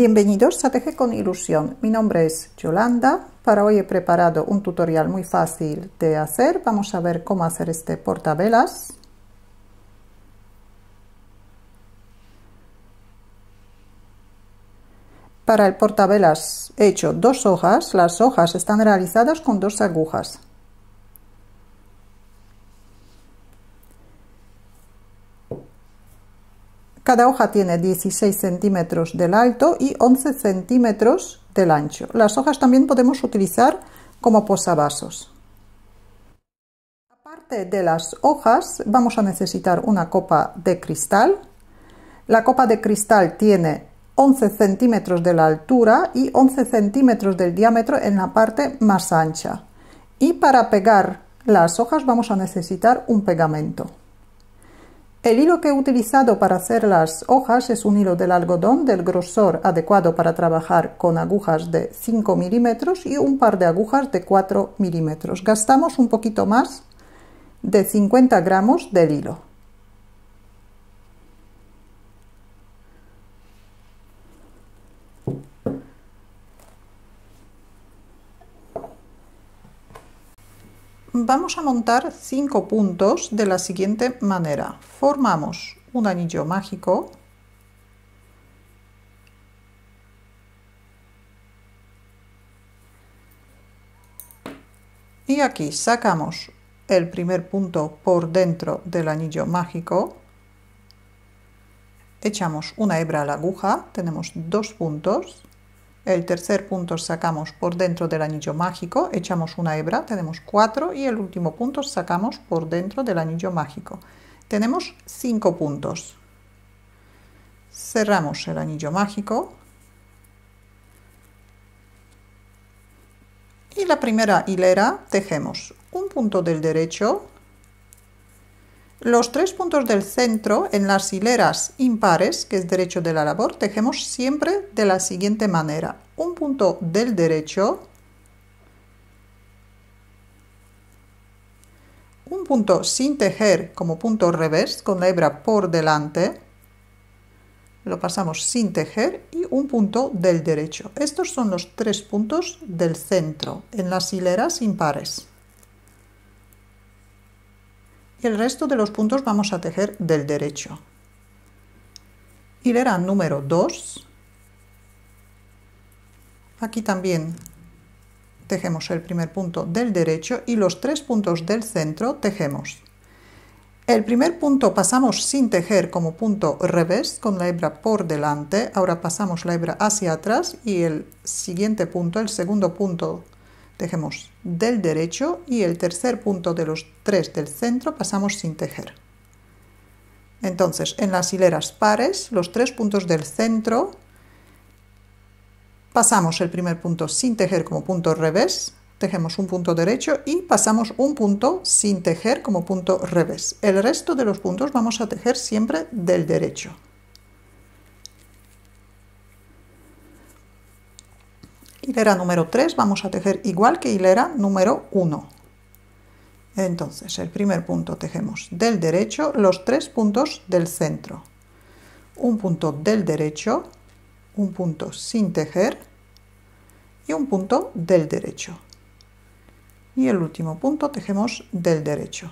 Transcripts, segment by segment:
Bienvenidos a Teje con Ilusión. Mi nombre es Yolanda. Para hoy he preparado un tutorial muy fácil de hacer. Vamos a ver cómo hacer este portavelas. Para el portavelas he hecho dos hojas. Las hojas están realizadas con dos agujas. Cada hoja tiene 16 centímetros del alto y 11 centímetros del ancho. Las hojas también podemos utilizar como posavasos. Aparte de las hojas, vamos a necesitar una copa de cristal. La copa de cristal tiene 11 centímetros de la altura y 11 centímetros del diámetro en la parte más ancha. Y para pegar las hojas vamos a necesitar un pegamento. El hilo que he utilizado para hacer las hojas es un hilo del algodón del grosor adecuado para trabajar con agujas de 5 milímetros y un par de agujas de 4 milímetros. Gastamos un poquito más de 50 gramos del hilo. Vamos a montar cinco puntos de la siguiente manera. Formamos un anillo mágico. Y aquí sacamos el primer punto por dentro del anillo mágico. Echamos una hebra a la aguja, tenemos dos puntos el tercer punto sacamos por dentro del anillo mágico, echamos una hebra, tenemos cuatro y el último punto sacamos por dentro del anillo mágico. Tenemos cinco puntos. Cerramos el anillo mágico. Y la primera hilera tejemos un punto del derecho, los tres puntos del centro en las hileras impares, que es derecho de la labor, tejemos siempre de la siguiente manera. Un punto del derecho, un punto sin tejer como punto revés, con la hebra por delante, lo pasamos sin tejer y un punto del derecho. Estos son los tres puntos del centro en las hileras impares y el resto de los puntos vamos a tejer del derecho. Hilera número 2. Aquí también tejemos el primer punto del derecho y los tres puntos del centro tejemos. El primer punto pasamos sin tejer como punto revés con la hebra por delante, ahora pasamos la hebra hacia atrás y el siguiente punto, el segundo punto tejemos del derecho y el tercer punto de los tres del centro pasamos sin tejer. Entonces, en las hileras pares, los tres puntos del centro, pasamos el primer punto sin tejer como punto revés, tejemos un punto derecho y pasamos un punto sin tejer como punto revés. El resto de los puntos vamos a tejer siempre del derecho. Hilera número 3 vamos a tejer igual que hilera número 1. Entonces, el primer punto tejemos del derecho los tres puntos del centro. Un punto del derecho, un punto sin tejer y un punto del derecho. Y el último punto tejemos del derecho.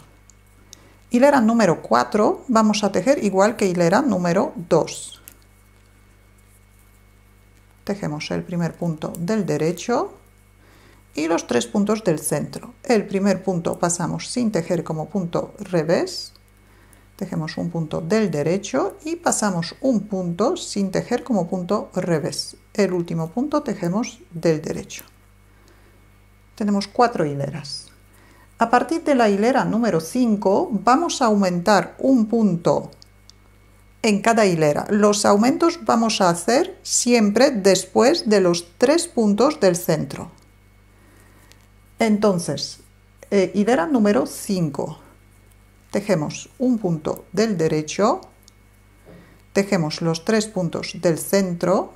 Hilera número 4 vamos a tejer igual que hilera número 2 tejemos el primer punto del derecho y los tres puntos del centro. El primer punto pasamos sin tejer como punto revés, tejemos un punto del derecho y pasamos un punto sin tejer como punto revés. El último punto tejemos del derecho. Tenemos cuatro hileras. A partir de la hilera número 5 vamos a aumentar un punto en cada hilera. Los aumentos vamos a hacer siempre después de los tres puntos del centro. Entonces, eh, hilera número 5. Tejemos un punto del derecho, tejemos los tres puntos del centro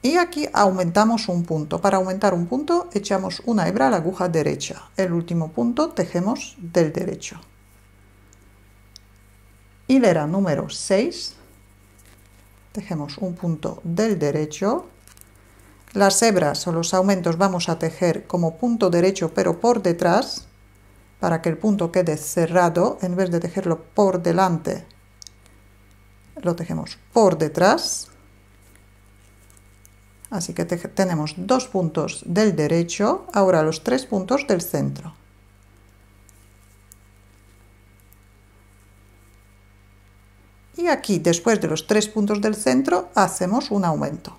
y aquí aumentamos un punto. Para aumentar un punto echamos una hebra a la aguja derecha. El último punto tejemos del derecho hilera número 6, tejemos un punto del derecho, las hebras o los aumentos vamos a tejer como punto derecho pero por detrás, para que el punto quede cerrado, en vez de tejerlo por delante, lo tejemos por detrás. Así que tenemos dos puntos del derecho, ahora los tres puntos del centro. Y aquí, después de los tres puntos del centro, hacemos un aumento.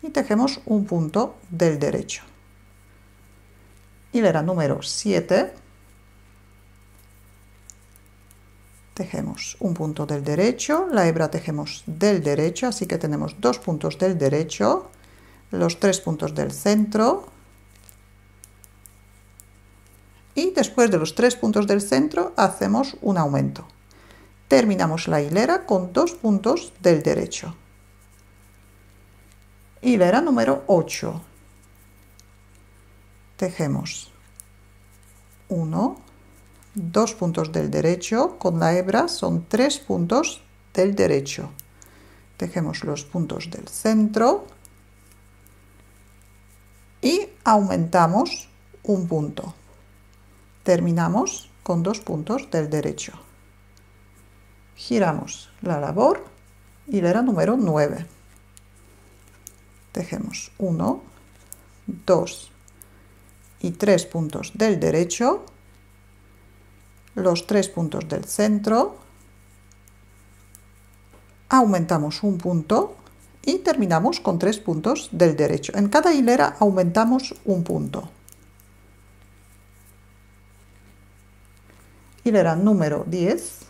Y tejemos un punto del derecho. Hilera número 7. Tejemos un punto del derecho, la hebra tejemos del derecho, así que tenemos dos puntos del derecho, los tres puntos del centro, y después de los tres puntos del centro hacemos un aumento terminamos la hilera con dos puntos del derecho. Hilera número 8. Tejemos 1, dos puntos del derecho, con la hebra son tres puntos del derecho. Tejemos los puntos del centro y aumentamos un punto. Terminamos con dos puntos del derecho giramos la labor, hilera número 9. Tejemos 1, 2 y 3 puntos del derecho, los 3 puntos del centro, aumentamos un punto y terminamos con 3 puntos del derecho. En cada hilera aumentamos un punto. Hilera número 10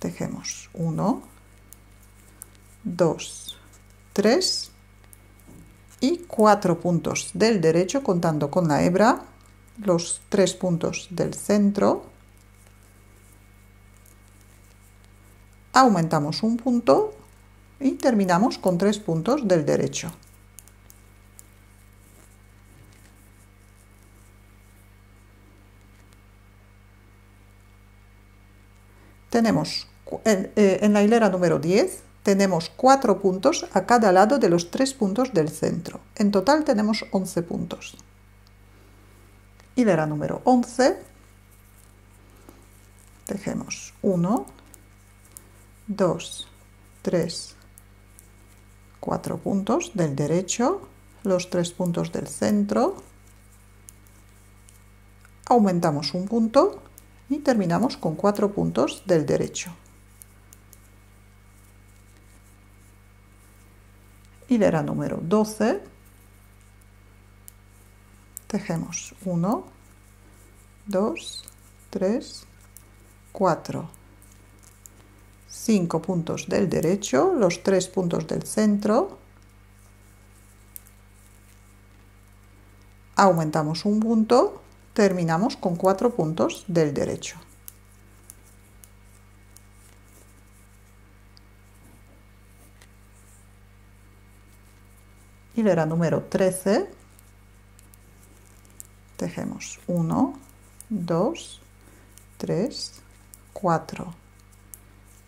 tejemos 1, 2, 3 y 4 puntos del derecho contando con la hebra, los 3 puntos del centro, aumentamos un punto y terminamos con 3 puntos del derecho. Tenemos eh, en, la hilera número 10 tenemos 4 puntos a cada lado de los 3 puntos del centro. En total tenemos 11 puntos. Hilera número 11. Tejemos 1, 2, 3, 4 puntos del derecho, los 3 puntos del centro. Aumentamos un punto y terminamos con 4 puntos del derecho. Hilera número 12, tejemos 1, 2, 3, 4, 5 puntos del derecho, los 3 puntos del centro, aumentamos un punto, terminamos con 4 puntos del derecho. Hilera número 13 tejemos 1 2 3 4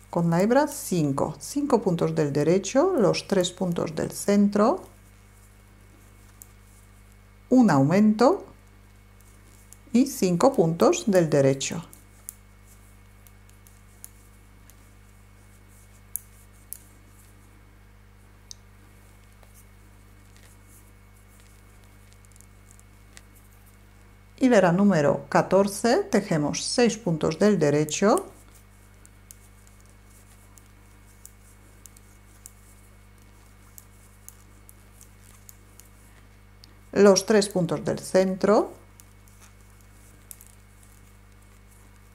con la hebra 5 5 puntos del derecho los 3 puntos del centro. Un aumento y 5 puntos del derecho hilera número 14 tejemos 6 puntos del derecho. Los 3 puntos del centro.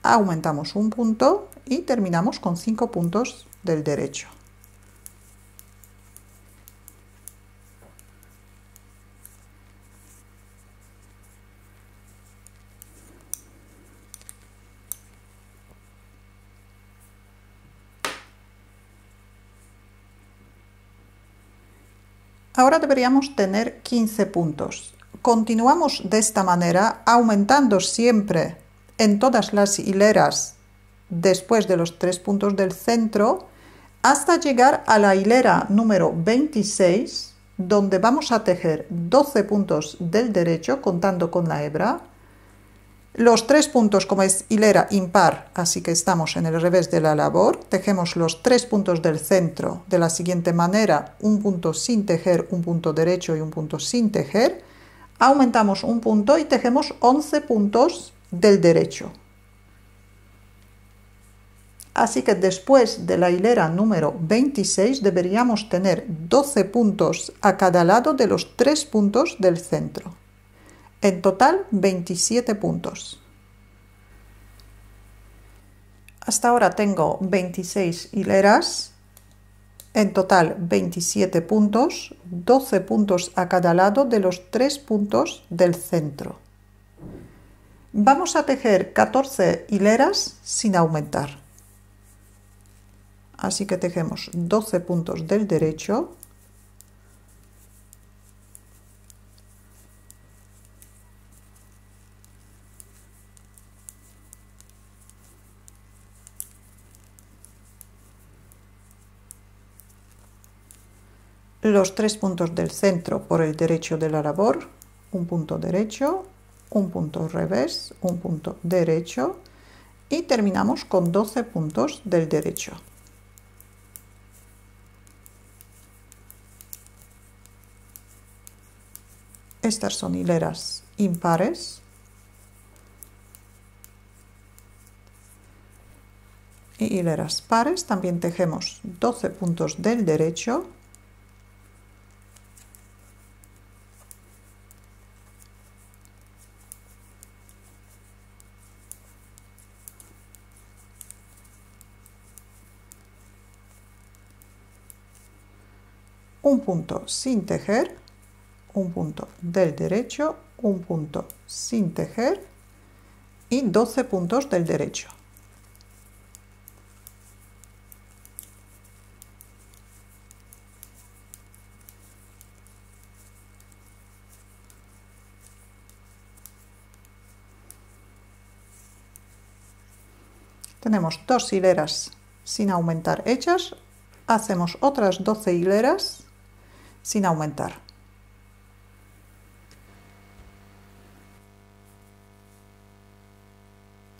Aumentamos un punto y terminamos con 5 puntos del derecho Ahora deberíamos tener 15 puntos. Continuamos de esta manera, aumentando siempre en todas las hileras después de los tres puntos del centro, hasta llegar a la hilera número 26, donde vamos a tejer 12 puntos del derecho contando con la hebra. Los tres puntos, como es hilera impar, así que estamos en el revés de la labor, tejemos los tres puntos del centro de la siguiente manera, un punto sin tejer, un punto derecho y un punto sin tejer, aumentamos un punto y tejemos 11 puntos del derecho. Así que después de la hilera número 26 deberíamos tener 12 puntos a cada lado de los 3 puntos del centro. En total 27 puntos. Hasta ahora tengo 26 hileras, en total 27 puntos, 12 puntos a cada lado de los 3 puntos del centro. Vamos a tejer 14 hileras sin aumentar. Así que tejemos 12 puntos del derecho. Los tres puntos del centro por el derecho de la labor, un punto derecho, un punto revés, un punto derecho y terminamos con 12 puntos del derecho. Estas son hileras impares. Y hileras pares también tejemos 12 puntos del derecho un punto sin tejer un punto del derecho, un punto sin tejer y 12 puntos del derecho. Tenemos dos hileras sin aumentar hechas, hacemos otras 12 hileras sin aumentar.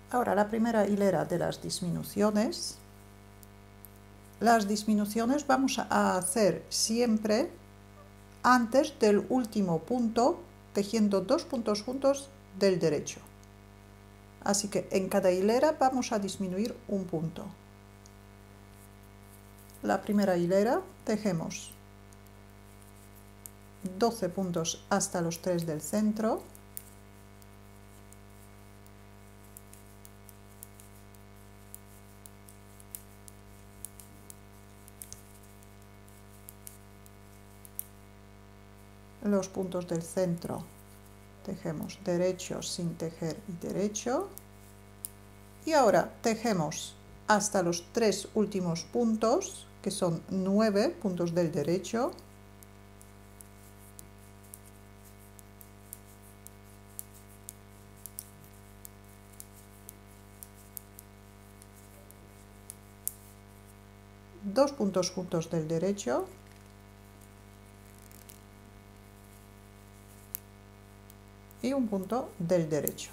Ahora la primera hilera de las disminuciones. Las disminuciones vamos a hacer siempre antes del último punto, tejiendo dos puntos juntos del derecho. Así que en cada hilera vamos a disminuir un punto. La primera hilera tejemos 12 puntos hasta los 3 del centro. Los puntos del centro. Tejemos derecho sin tejer y derecho. Y ahora tejemos hasta los tres últimos puntos que son nueve puntos del derecho dos puntos juntos del derecho y un punto del derecho.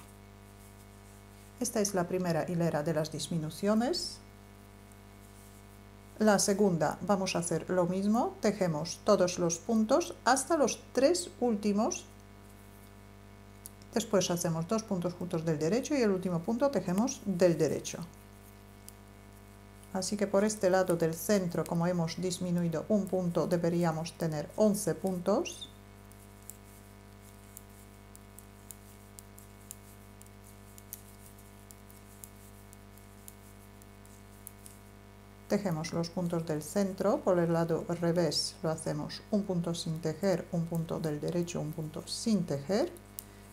Esta es la primera hilera de las disminuciones. La segunda vamos a hacer lo mismo, tejemos todos los puntos hasta los tres últimos. Después hacemos dos puntos juntos del derecho y el último punto tejemos del derecho. Así que por este lado del centro, como hemos disminuido un punto, deberíamos tener 11 puntos. tejemos los puntos del centro, por el lado revés lo hacemos un punto sin tejer, un punto del derecho, un punto sin tejer,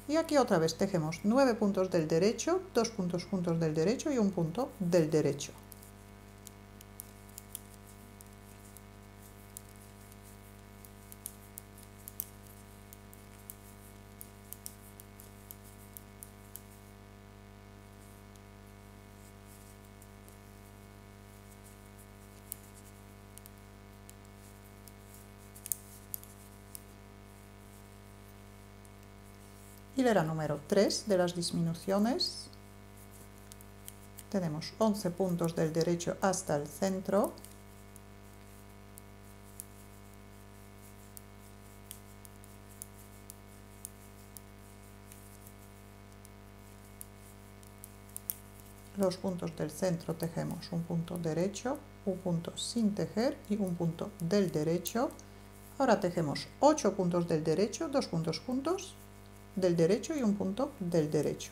y aquí otra vez tejemos nueve puntos del derecho, dos puntos juntos del derecho y un punto del derecho. Hilera número 3 de las disminuciones, tenemos 11 puntos del derecho hasta el centro, los puntos del centro tejemos un punto derecho, un punto sin tejer y un punto del derecho. Ahora tejemos 8 puntos del derecho, dos puntos juntos del derecho y un punto del derecho.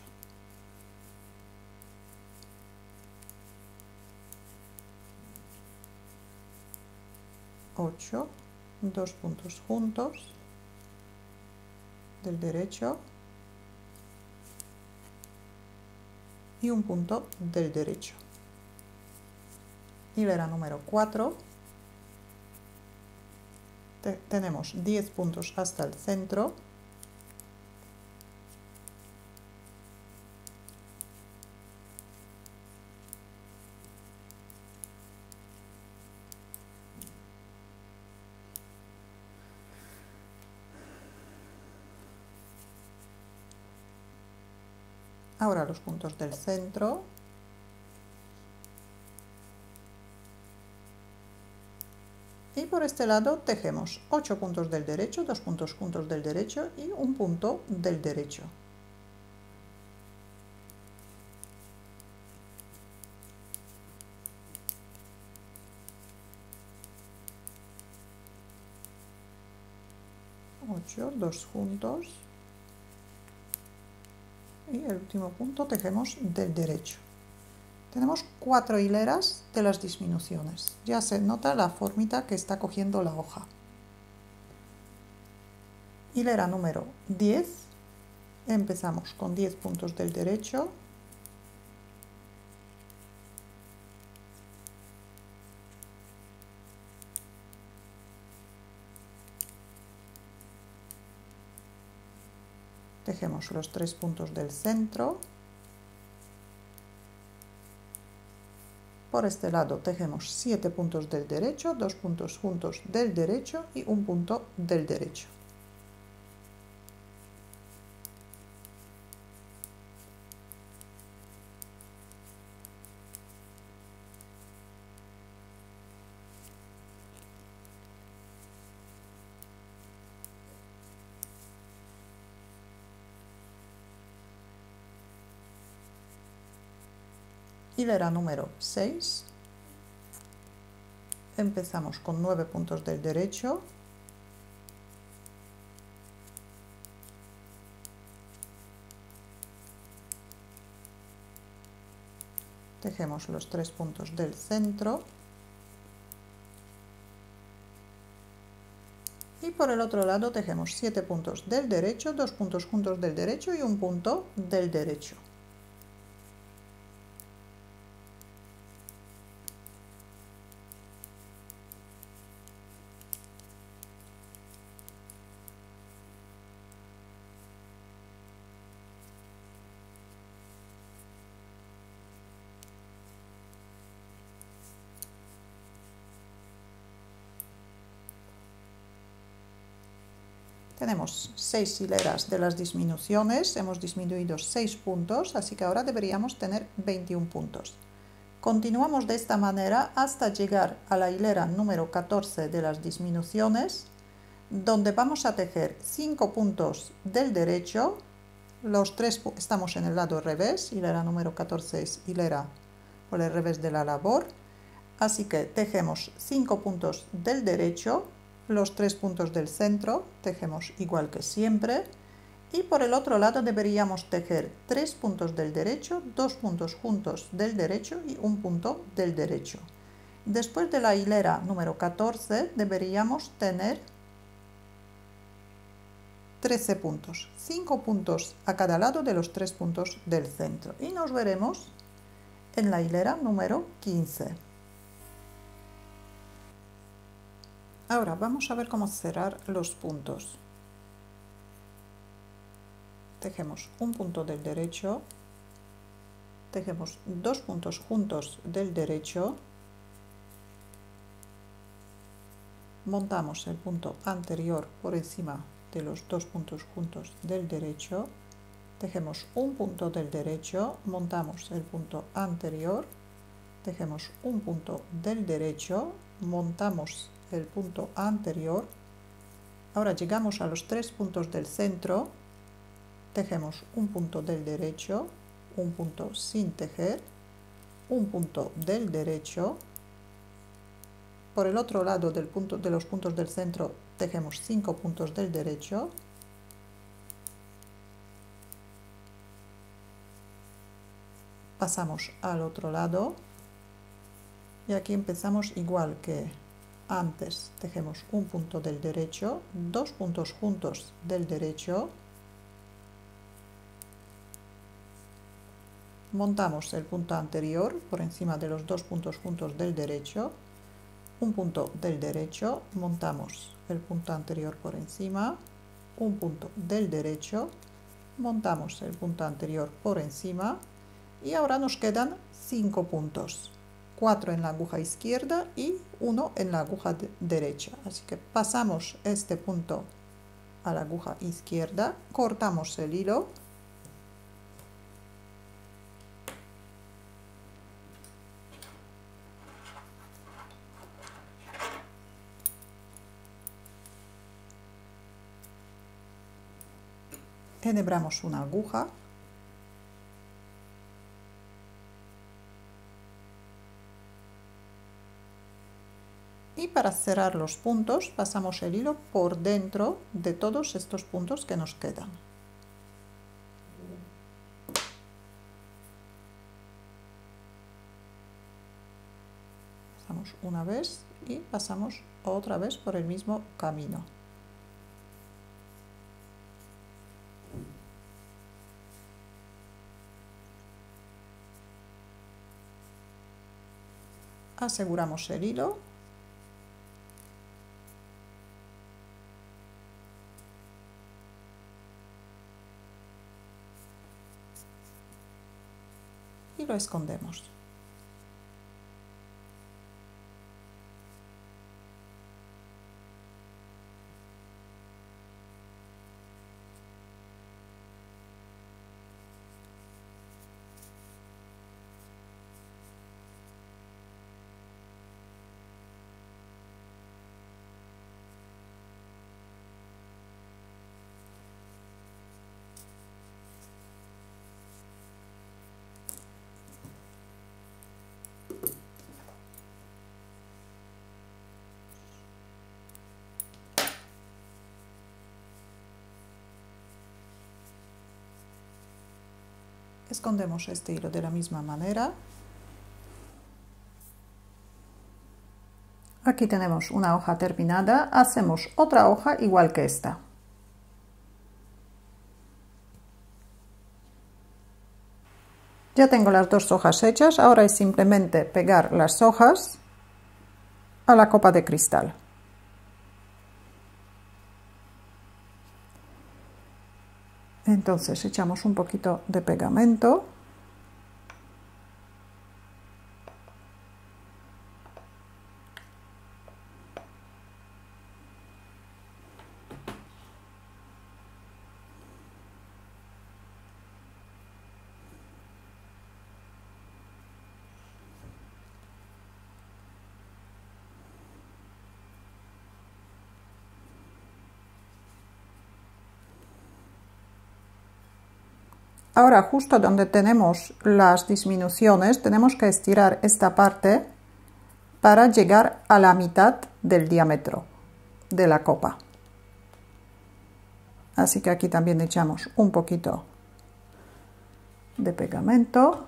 Ocho, dos puntos juntos del derecho y un punto del derecho. Hilera número 4. tenemos 10 puntos hasta el centro. Ahora los puntos del centro. Y por este lado tejemos 8 puntos del derecho, 2 puntos juntos del derecho y un punto del derecho. Ocho, dos juntos y el último punto tejemos del derecho. Tenemos cuatro hileras de las disminuciones. Ya se nota la formita que está cogiendo la hoja. Hilera número 10. Empezamos con 10 puntos del derecho. Tejemos los tres puntos del centro. Por este lado tejemos siete puntos del derecho dos puntos juntos del derecho y un punto del derecho hilera número 6 empezamos con 9 puntos del derecho. Tejemos los tres puntos del centro. Y por el otro lado tejemos 7 puntos del derecho, dos puntos juntos del derecho y un punto del derecho. Tenemos 6 hileras de las disminuciones, hemos disminuido 6 puntos, así que ahora deberíamos tener 21 puntos. Continuamos de esta manera hasta llegar a la hilera número 14 de las disminuciones, donde vamos a tejer 5 puntos del derecho, los tres estamos en el lado revés, hilera número 14 es hilera por el revés de la labor, así que tejemos 5 puntos del derecho, los tres puntos del centro, tejemos igual que siempre, y por el otro lado deberíamos tejer tres puntos del derecho, dos puntos juntos del derecho y un punto del derecho. Después de la hilera número 14 deberíamos tener 13 puntos, 5 puntos a cada lado de los tres puntos del centro. Y nos veremos en la hilera número 15. Ahora vamos a ver cómo cerrar los puntos. Tejemos un punto del derecho, tejemos dos puntos juntos del derecho, montamos el punto anterior por encima de los dos puntos juntos del derecho. Tejemos un punto del derecho, montamos el punto anterior, tejemos un punto del derecho, montamos el punto anterior, ahora llegamos a los tres puntos del centro, tejemos un punto del derecho, un punto sin tejer, un punto del derecho, por el otro lado del punto, de los puntos del centro tejemos cinco puntos del derecho, pasamos al otro lado. Y aquí empezamos igual que antes tejemos un punto del derecho dos puntos juntos del derecho. Montamos el punto anterior por encima de los dos puntos juntos del derecho. Un punto del derecho montamos el punto anterior por encima. Un punto del derecho montamos el punto anterior por encima. Y ahora nos quedan 5 puntos 4 en la aguja izquierda y 1 en la aguja derecha. Así que pasamos este punto a la aguja izquierda cortamos el hilo. Enhebramos una aguja para cerrar los puntos pasamos el hilo por dentro de todos estos puntos que nos quedan. Pasamos una vez y pasamos otra vez por el mismo camino. Aseguramos el hilo lo escondemos. Escondemos este hilo de la misma manera. Aquí tenemos una hoja terminada. Hacemos otra hoja igual que esta. Ya tengo las dos hojas hechas. Ahora es simplemente pegar las hojas a la copa de cristal entonces echamos un poquito de pegamento Ahora justo donde tenemos las disminuciones tenemos que estirar esta parte para llegar a la mitad del diámetro de la copa. Así que aquí también echamos un poquito de pegamento.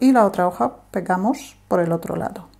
Y la otra hoja pegamos por el otro lado.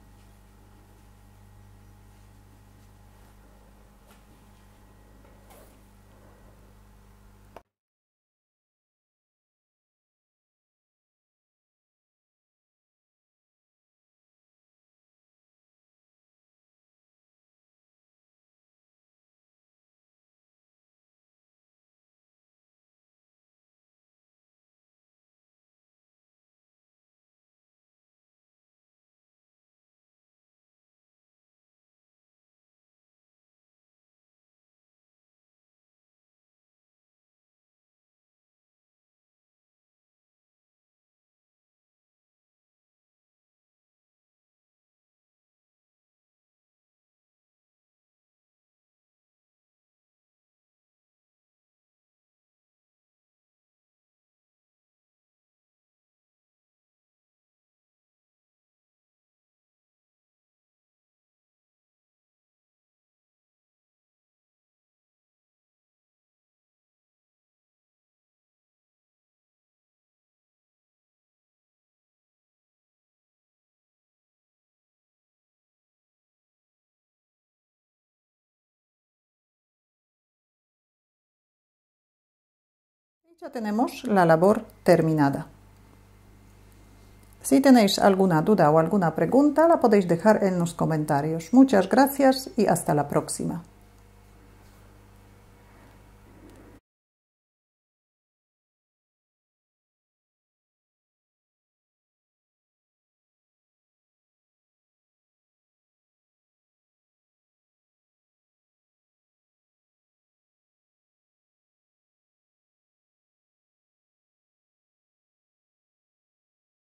Ya tenemos la labor terminada. Si tenéis alguna duda o alguna pregunta, la podéis dejar en los comentarios. Muchas gracias y hasta la próxima.